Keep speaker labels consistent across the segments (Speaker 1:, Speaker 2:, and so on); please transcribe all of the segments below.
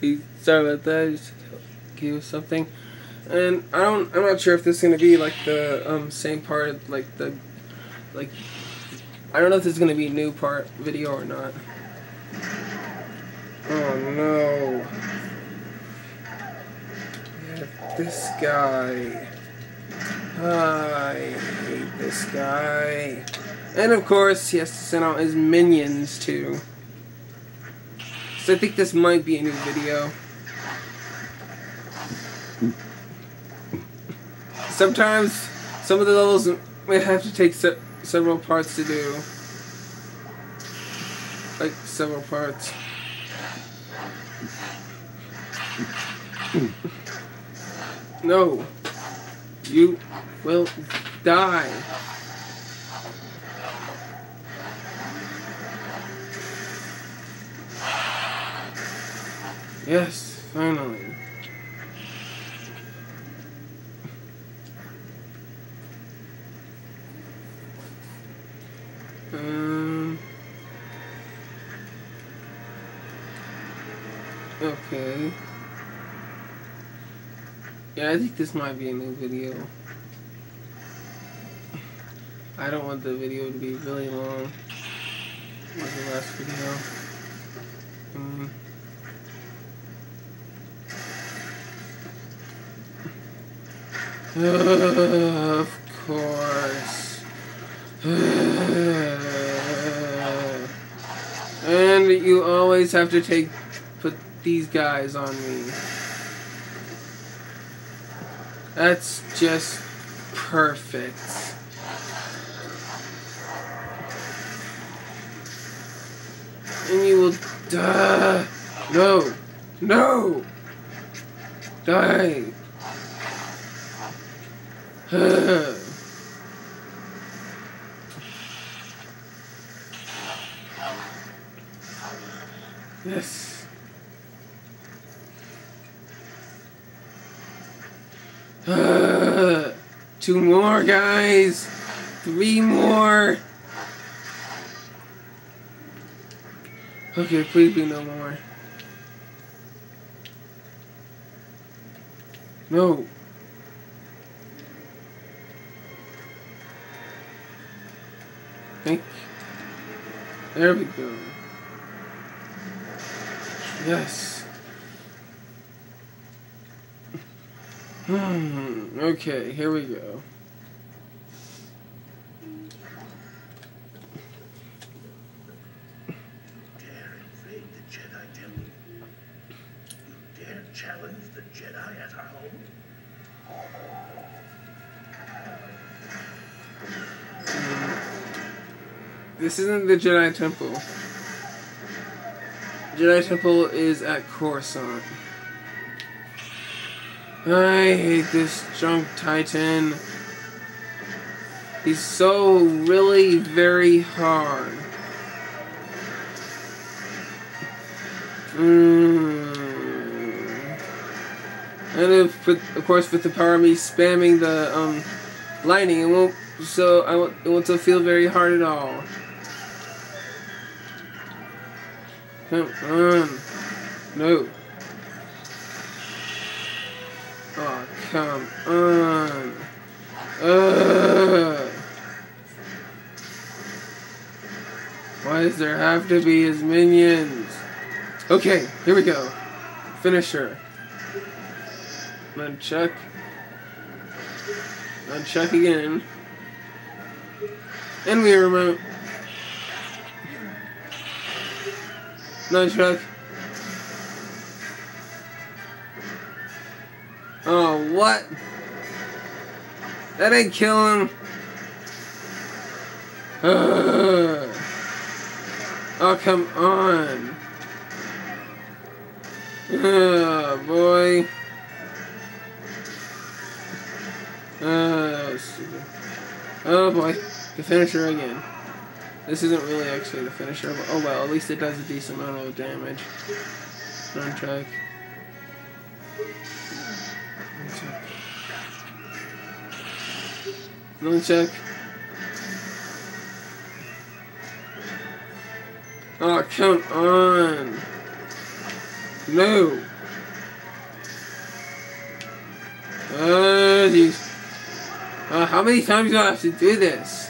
Speaker 1: He, sorry about that. Just us something. And I don't. I'm not sure if this is gonna be like the um, same part, like the, like. I don't know if this is gonna be a new part video or not. Oh no. Yeah, this guy. I hate this guy. And of course, he has to send out his minions too. So I think this might be a new video. Sometimes, some of the levels might have to take se several parts to do. Like, several parts. No. You will die. Yes, finally. Um. Okay. Yeah, I think this might be a new video. I don't want the video to be really long. Like the last video. Um, of course. and you always have to take put these guys on me. That's just perfect. And you will die. No. No. Die. Yes. Two more, guys. Three more. Okay, please be no more. No. There we go. Yes. Hmm. Okay, here we go. This isn't the Jedi Temple. Jedi Temple is at Coruscant. I hate this junk titan. He's so really very hard. Mm. And if, with, of course, with the power of me spamming the um, lightning, it won't. So I won't. It won't feel very hard at all. Come on. No. Oh, come on. Ugh. Why does there have to be his minions? Okay, here we go. Finisher. Nunchuck. Nunchuck again. And Wii remote. Nunchuck. Oh, what? That ain't kill him. Ugh. Oh, come on. Oh, boy. Oh, stupid. Oh, boy. The finisher again. This isn't really actually the finisher, but oh well, at least it does a decent amount of damage. Run track. Another check. Oh, come on. No. Oh, jeez. Uh, how many times do I have to do this?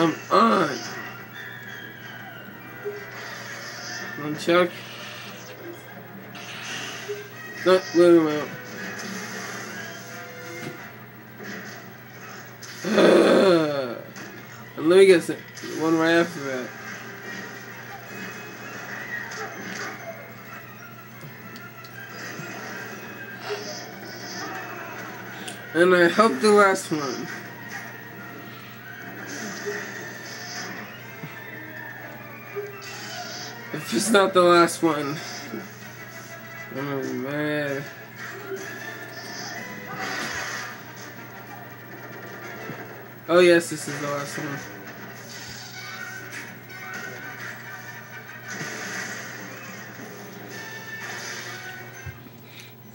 Speaker 1: Come on. Come on, Chuck. Not let him out. Uh, and let me get one right after that. And I hope the last one. If it's not the last one, oh, be mad. Oh yes, this is the last one.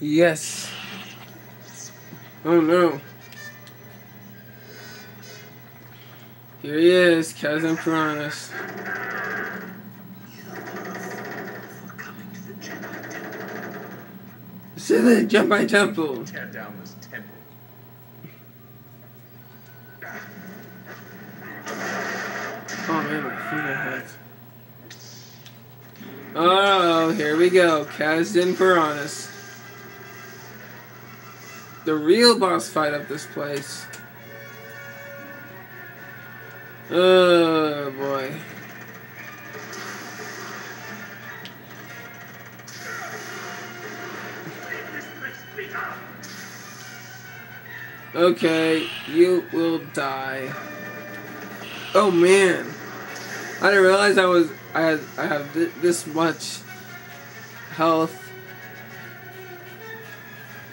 Speaker 1: Yes. Oh no. Here he is, Kazdan Paratus.
Speaker 2: For coming to the Jedi Temple.
Speaker 1: Then, jump my temple.
Speaker 2: Tear down this temple.
Speaker 1: Oh man, my finger hurts. Oh, here we go. Kazdan Paratus. The real boss fight of this place. Oh boy. Okay, you will die. Oh man, I didn't realize I was I had I have th- this much health.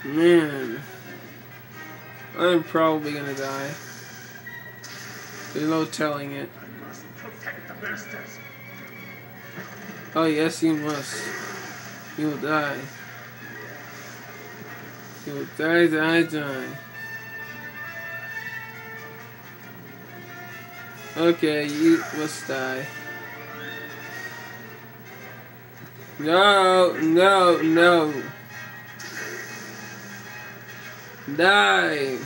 Speaker 1: Man, I'm probably gonna die. There's no telling it.
Speaker 2: I must protect the masters.
Speaker 1: Oh yes, you must. You will die. You will die, die, die. Okay, you must die. No, no, no. Die.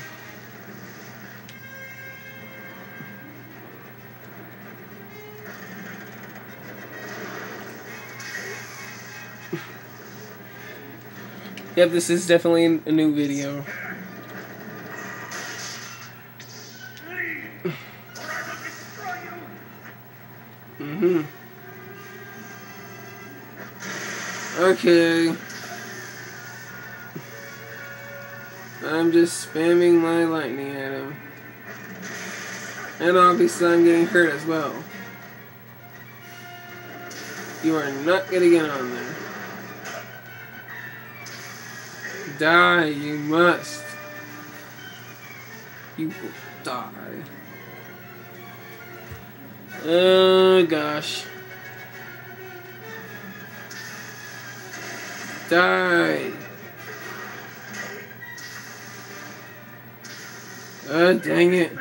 Speaker 1: Yep, this is definitely a new video.
Speaker 2: Leave, or I will destroy you.
Speaker 1: Mm-hmm. Okay. I'm just spamming my lightning at him. And obviously I'm getting hurt as well. You are not gonna get on there. Die, you must. You will die. Oh gosh. Die. Oh dang it.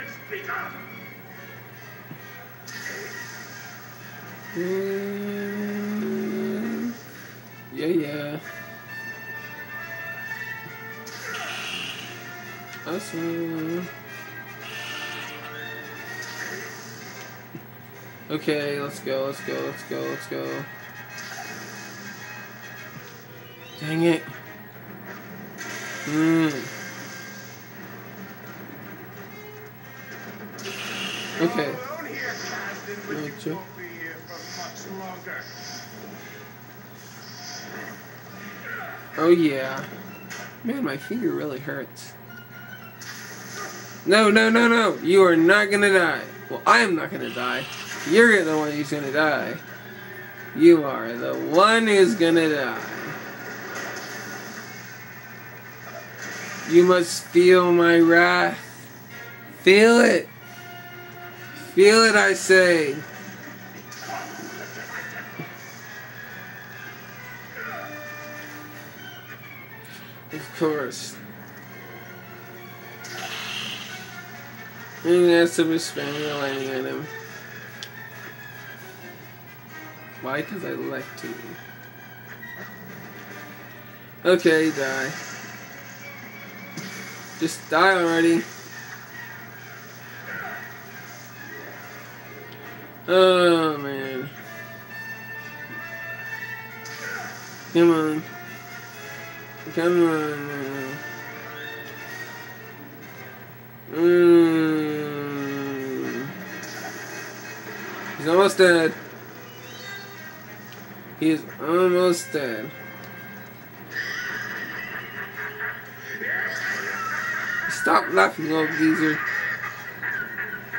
Speaker 1: Mm, Yeah, yeah. Awesome. Okay, let's go, let's go, let's go, let's go. Dang it. Hmm. Okay.
Speaker 2: Longer.
Speaker 1: Oh yeah. Man, my finger really hurts. No, no, no, no. You are not gonna die. Well, I am not gonna die. You're the one who's gonna die. You are the one who's gonna die. You must feel my wrath. Feel it. Feel it, I say. Of course. And that's some spamming landing at him. Why? Because I like to. Okay, die. Just die already. Oh man. Come on. Come on. Mm. He's almost dead. He's almost dead. Stop laughing, old geezer.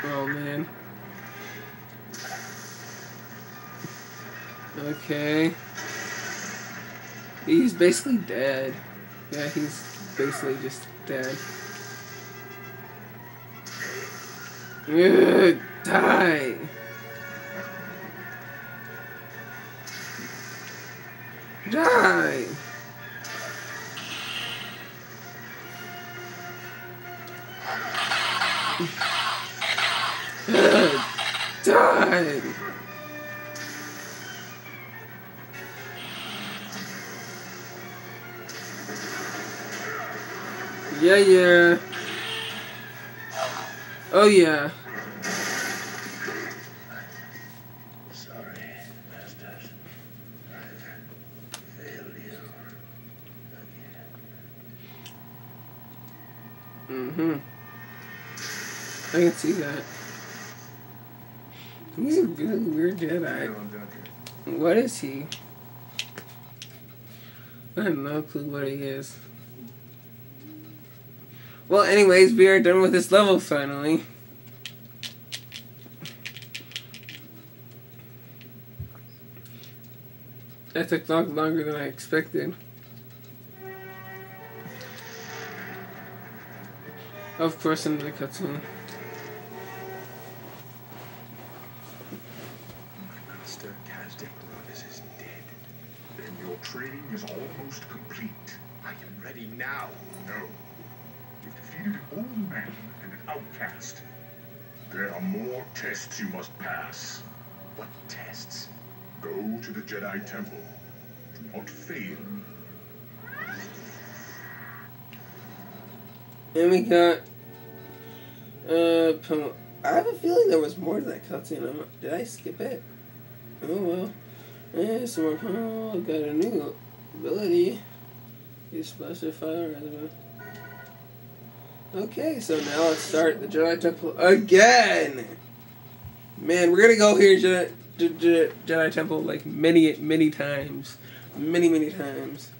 Speaker 1: Oh man. Okay. He's basically dead. Yeah, he's basically just dead. Ugh, die! Die! Die! Yeah, yeah. Oh, yeah.
Speaker 2: Sorry, masters. I've failed you again.
Speaker 1: Mm-hmm. I can see that. He's a really weird Jedi. What is he? I have no clue what he is. Well, anyways, we are done with this level finally. That took long, longer than I expected. Of course, in the cutscene.
Speaker 3: Then your training is almost complete. I am ready now. No. You've defeated an old man and an outcast. There are more tests you must pass. What tests? Go to the Jedi Temple. Do not fail.
Speaker 1: And we got. Uh, Pom- I have a feeling there was more to that cutscene. Did I skip it? Oh well. Yeah, so more. Oh, got a new ability. Use splash of fire. rather. Okay, so now let's start the Jedi Temple again. Man, we're gonna go here, Jedi, Jedi, Jedi Temple, like many, many times, many, many times.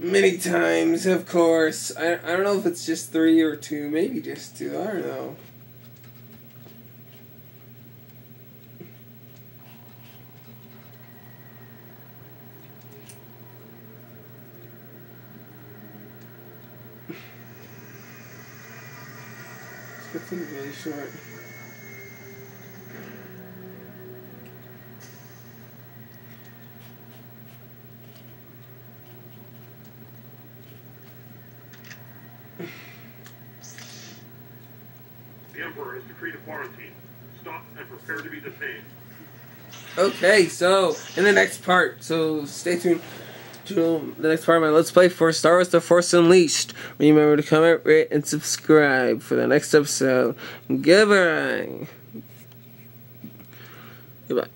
Speaker 1: Many times, of course. I, I don't know if it's just three or two, maybe just two. I don't know. Getting really short.
Speaker 4: The Emperor has decreed a quarantine. Stop and prepare to be detained.
Speaker 1: Okay, so in the next part, so stay tuned to the next part of my Let's Play for Star Wars The Force Unleashed. Remember to comment, rate, and subscribe for the next episode. Goodbye. Goodbye.